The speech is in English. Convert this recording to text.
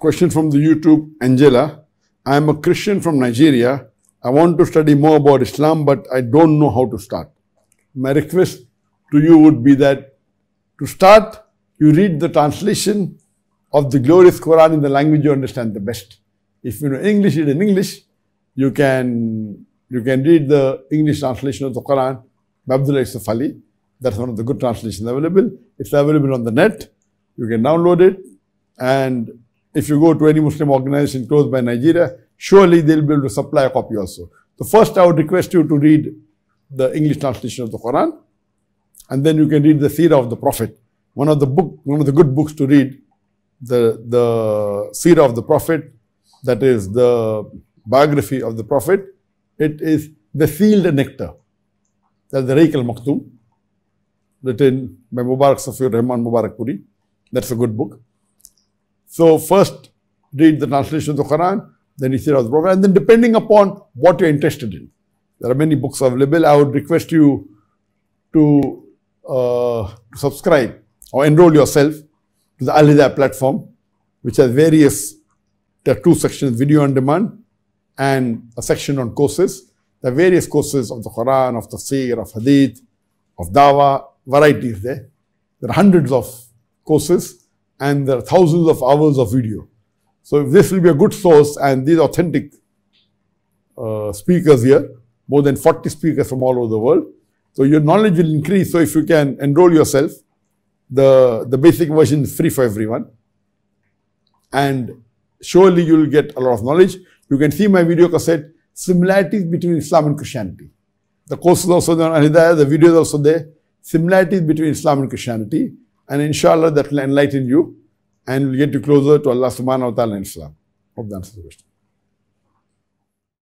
question from the YouTube, Angela. I am a Christian from Nigeria. I want to study more about Islam, but I don't know how to start. My request to you would be that to start, you read the translation of the glorious Quran in the language you understand the best. If you know English, read in English. You can you can read the English translation of the Quran by Abdullah Yusuf Ali. That's one of the good translations available. It's available on the net. You can download it. And if you go to any Muslim organization close by Nigeria, surely they'll be able to supply a copy also. So first I would request you to read the English translation of the Quran. And then you can read the Seerah of the Prophet. One of the book, one of the good books to read, the, the Seerah of the Prophet, that is the biography of the Prophet. It is the sealed nectar. That's the Raheeq al-Makhtum, written by Mubarak Safiur Rahman Mubarakpuri. That's a good book. So first read the translation of the Quran, then you see the Prophet, and then depending upon what you're interested in. There are many books available. I would request you to, uh, subscribe or enroll yourself to the Al platform, which has various, there are two sections, video on demand and a section on courses. There are various courses of the Quran, of the Tafsir, of Hadith, of Dawah, varieties there. There are hundreds of courses and there are thousands of hours of video. So this will be a good source and these authentic uh, speakers here, more than 40 speakers from all over the world. So your knowledge will increase. So if you can enroll yourself, the, the basic version is free for everyone. And surely you will get a lot of knowledge. You can see my video cassette, similarities between Islam and Christianity. The course is also there the video is also there. Similarities between Islam and Christianity. And inshallah that will enlighten you and will get you closer to Allah subhanahu wa ta'ala and Islam. Hope that answers the question.